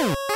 you